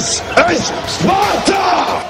This is Sparta!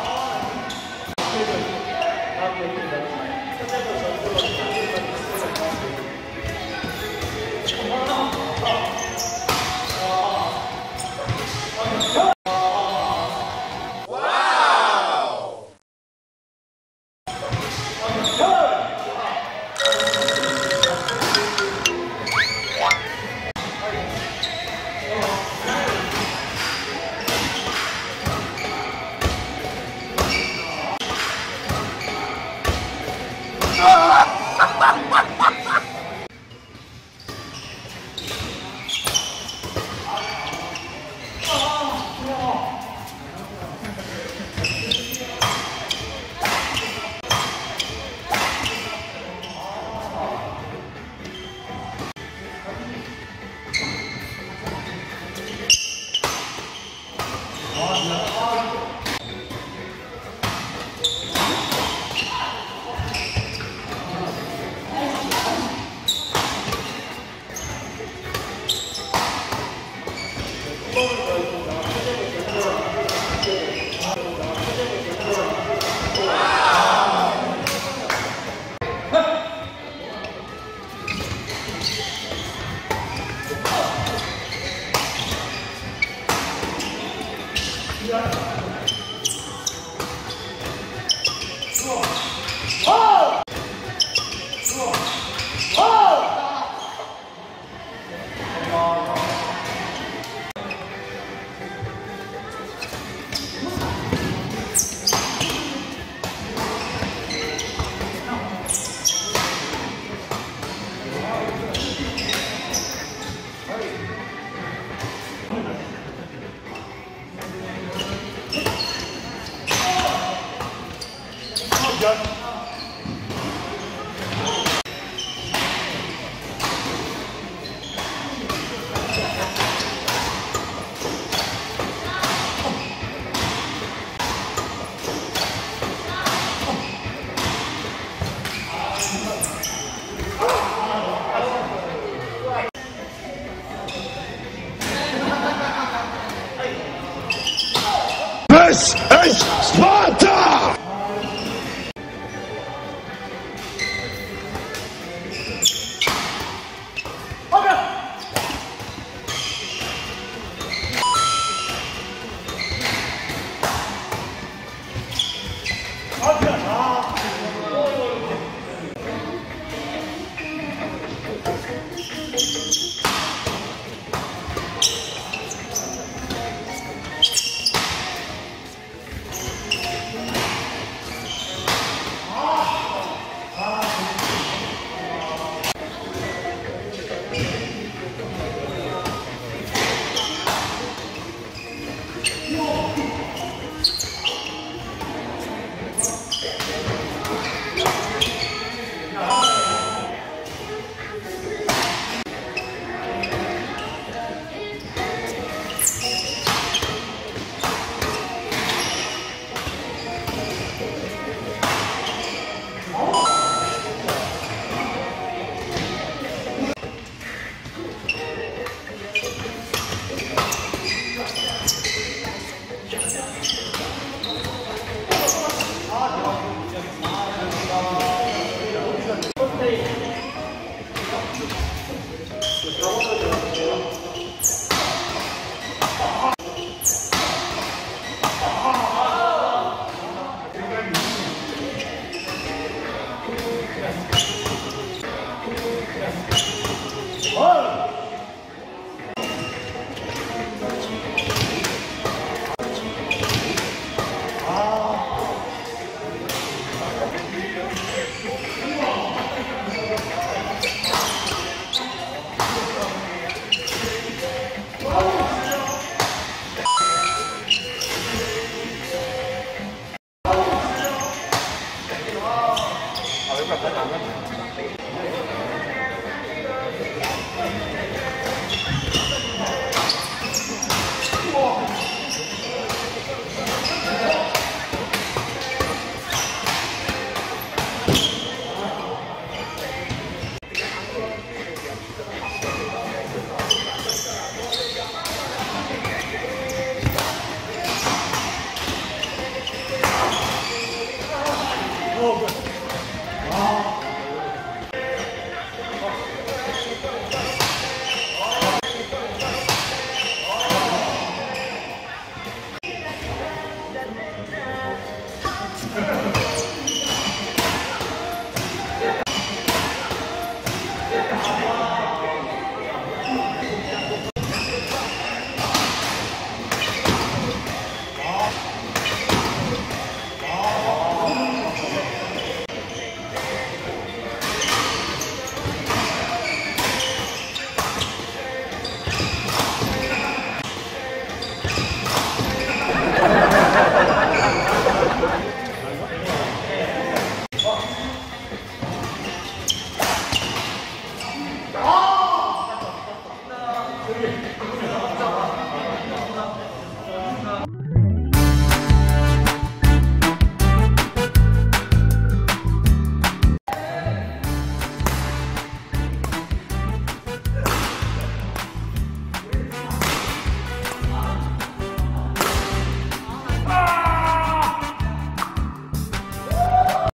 Sparta!